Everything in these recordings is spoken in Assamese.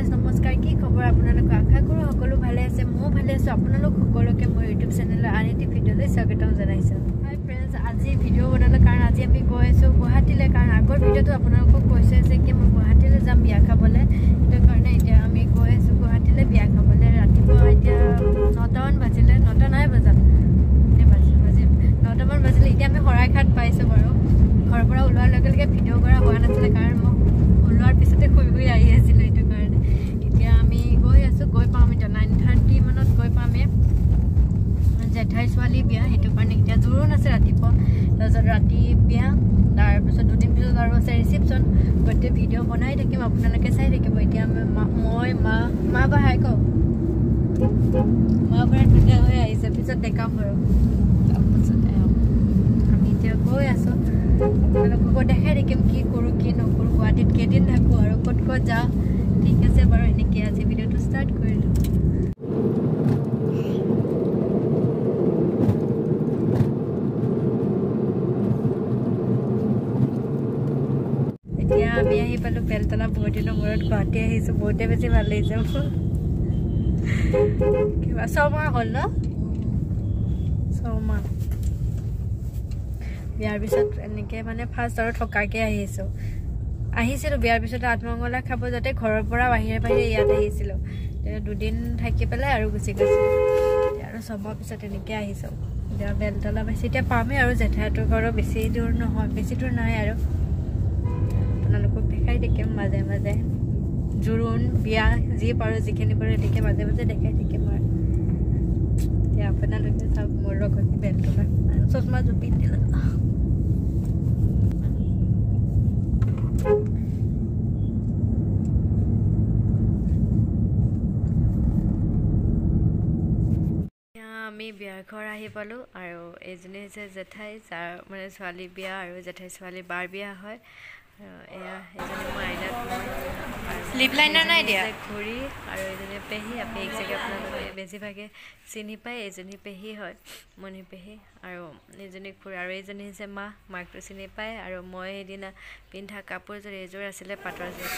ফ্ৰেণ্ডছ নমস্কাৰ কি খবৰ আপোনালোকক আশা কৰোঁ সকলো ভালে আছে। ময়ো ভালে আছোঁ। আপোনালোক সকলোকে মোৰ ইউটিউব চেনেলৰ আন এটি ভিডিঅ'লৈ স্বাগতম জনাইছোঁ। হাই ফ্ৰেণ্ডছ আজি ভিডিঅ' বনালোঁ কাৰণ আজি আমি গৈ আছোঁ গুৱাহাটীলৈ। কাৰণ আগৰ ভিডিঅ'টো আপোনালোকক কৈছে যে কি মই গুৱাহাটীলৈ যাম বিয়া খাবলৈ। সেইটো কাৰণে এতিয়া আমি গৈ আছোঁ গুৱাহাটীলৈ বিয়া খাবলৈ। ৰাতিপুৱা এতিয়া নটামান বাজিলে। নটা নাই এতিয়া বাজিল বাজিল নটামান বাজিলে। এতিয়া আমি শৰাইঘাট পাইছোঁ বাৰু। ঘৰৰ পৰা ওলোৱাৰ লগে লগে ভিডিঅ' কৰা হোৱা নাছিলে। কাৰণ মই ওলোৱাৰ পিছতে শুই শুই আহি আছিলোঁ এইটো কাৰণে এতিয়া আমি গৈ আছোঁ গৈ পাম এতিয়া নাইন থাৰ্টি মানত গৈ পামেই জেঠাইৰ ছোৱালী বিয়া সেইটো কাৰণে এতিয়া জোৰোণ আছে ৰাতিপুৱা। তাৰপিছত ৰাতি বিয়া তাৰপিছত দুদিন পিছত আৰু আছে ৰিচিপশ্যন গোটেই ভিডিঅ' বনাই থাকিম আপোনালোকে চাই থাকিব। এতিয়া মই মা মা বা হাই কওঁ মা পৰা ধুনীয়া হৈ আহিছে পিছত দেখাম বাৰু তাৰপিছতে আমি এতিয়া গৈ আছোঁ। আপোনালোককো দেখাই থাকিম কি কৰোঁ কি নকৰোঁ গুৱাহাটীত কেইদিন থাকোঁ আৰু ক'ত ক'ত যাওঁ। ঠিক আছে বাৰু এনেকৈ আজি ভিডিঅ'টো ষ্টাৰ্ট কৰিলোঁ এতিয়া আমি আহি পালোঁ বেলতলা বহুত দিনৰ মূৰত গুৱাহাটী আহিছোঁ বহুতে বেছি ভাল লাগিছে কিবা ছমাহ হ'ল ন ছমাহ বিয়াৰ পিছত এনেকৈ মানে ফাৰ্ষ্ট আৰু থকাকৈ আহিছোঁ আহিছিলোঁ বিয়াৰ পিছতে আঠমঙলা খাব যাতে ঘৰৰ পৰা বাহিৰে বাহিৰে ইয়াত আহিছিলোঁ দুদিন থাকি পেলাই আৰু গুচি গৈছিলোঁ আৰু ছমাহ পিছত এনেকৈ আহিছোঁ এতিয়া বেলতলা পাইছোঁ এতিয়া পামেই আৰু জেঠাইটোৰ ঘৰৰ বেছি দূৰ নহয় বেছি দূৰ নাই আৰু আপোনালোকক দেখাই থাকিম মাজে মাজে জোৰোণ বিয়া যি পাৰোঁ যিখিনি পাৰোঁ এনেকৈ মাজে মাজে দেখাই থাকিম আৰু। এতিয়া আপোনালোকে চাওক মোৰ লগত বেলতলা চশমা জুপি দিলোঁ। আমি বিয়াৰ ঘৰ আহি পালোঁ আৰু এইজনী হৈছে জেঠাই যাৰ মানে ছোৱালী বিয়া আৰু জেঠাই ছোৱালী বাৰ বিয়া হয়। এয়া এইজনী মোৰ আইনাত লিপ লাইনাৰ নাই দিয়া? ঘূৰি আৰু এইজনী পেহী আপি একজেগে আপোনালোকে বেছিভাগে চিনি পায় এইজনী পেহী হয় মণি পেহী আৰু এইজনী খুৰী আৰু এইজনী হৈছে মা মাকটো চিনি পায় আৰু মই সেইদিনা পিন্ধা কাপোৰযোৰ এইযোৰ আছিলে পাটৰযোৰ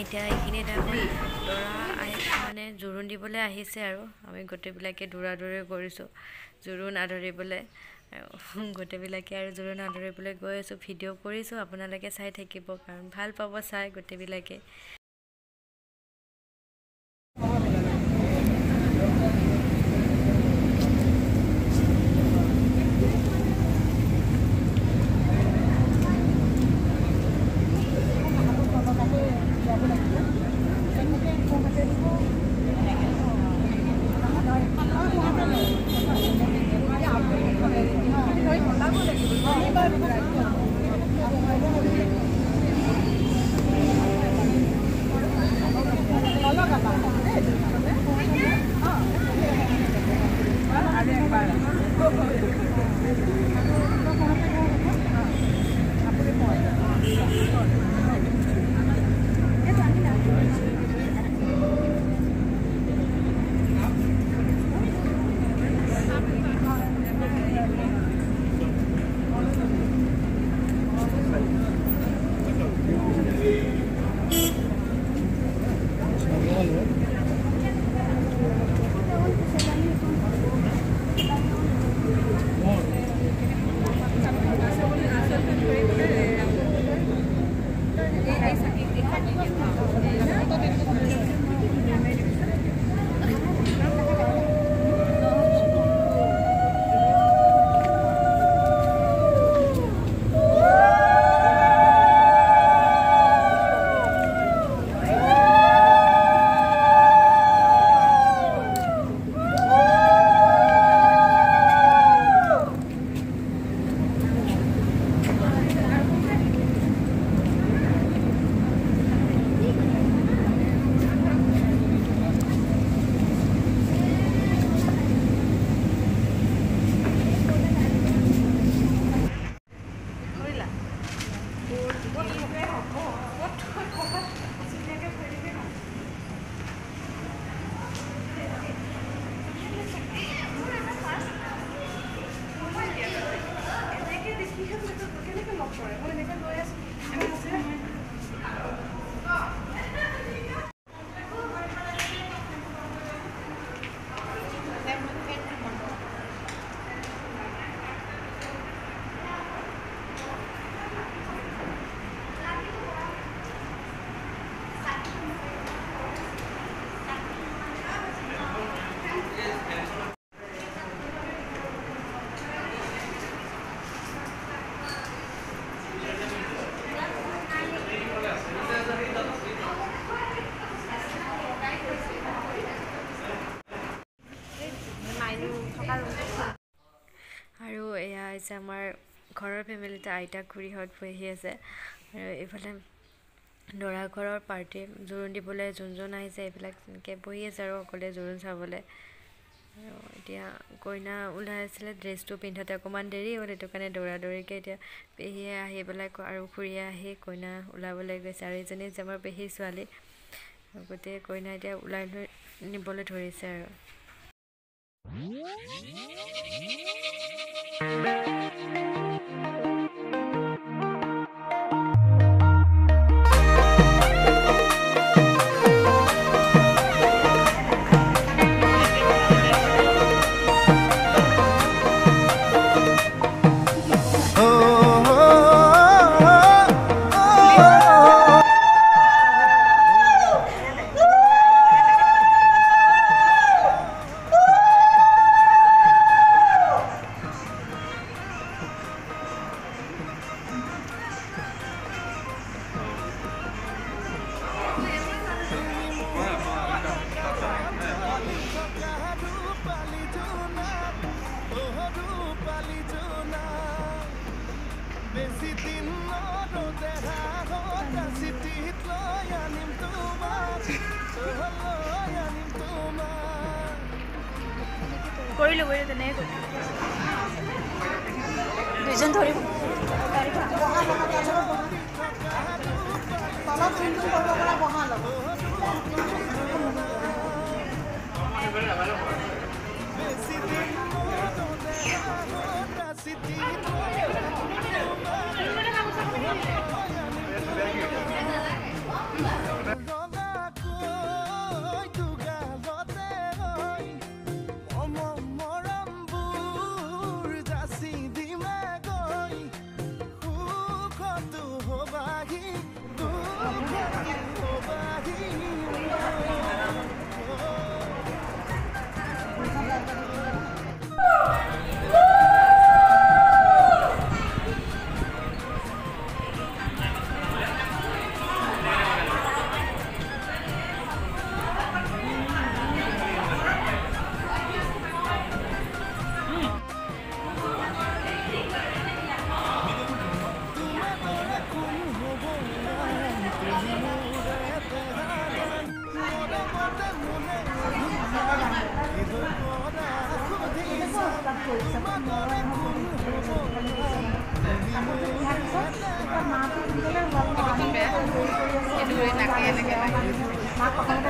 এতিয়া এইখিনি টাইমত দৰা আহি মানে জোৰোণ দিবলৈ আহিছে আৰু আমি গোটেইবিলাকে দৌৰা দৌৰি কৰিছোঁ জোৰোণ আদৰিবলৈ। গোটেইবিলাকে আৰু জোৰোণ আদৰিবলৈ গৈ আছোঁ ভিডিঅ' কৰিছোঁ আপোনালোকে চাই থাকিব কাৰণ ভাল পাব চাই গোটেইবিলাকে। 我左边好痛，我腿好。আহিছে আমাৰ ঘৰৰ ফেমিলিতে আইতা খুৰীহঁত বহি আছে। আৰু এইফালে দৰা ঘৰৰ পাৰ্টি জোৰোণ দিবলৈ যোন যোন আহিছে এইবিলাক এনেকৈ বহি আছে আৰু অকলে জোৰোণ চাবলৈ। আৰু এতিয়া কইনা ওলাই আছিলে ড্ৰেছটো পিন্ধোতে অকণমান দেৰি হ'ল সেইটো কাৰণে দৌৰা দৌৰিকৈ এতিয়া পেহীয়ে আহি পেলাই আৰু খুৰীয়ে আহি কইনা ওলাবলৈ গৈছে। আৰু এইজনী যে আমাৰ পেহীৰ ছোৱালী। গোটেই কইনা এতিয়া ওলাই লৈ নিবলৈ ধৰিছে আৰু। Thank you. কৰিলোগৈ তেনেকৈ দুইজন ধৰিব Makan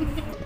Yeah.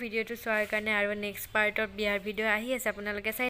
ভিডিঅ'টো চোৱাৰ কাৰণে আৰু নেক্সট পাৰ্টত বিয়াৰ ভিডিঅ' আহি আছে আপোনালোকে চাই